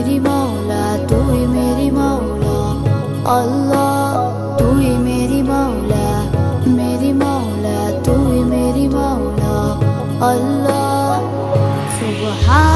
मेरी मौला, तू ही मेरी मौला। अल्लाह, तू ही मेरी मौला। मेरी मौला, तू ही मेरी मौला। अल्लाह सुबह